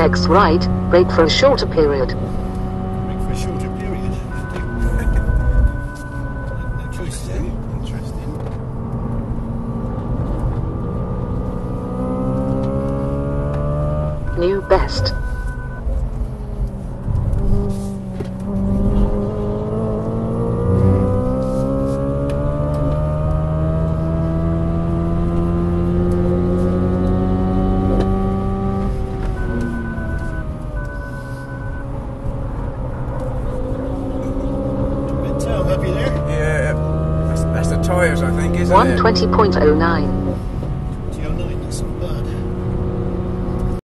Next right, brake for a shorter period. Break for a shorter period. no choice then. Interesting. New best. tires, I think, isn't 120.09.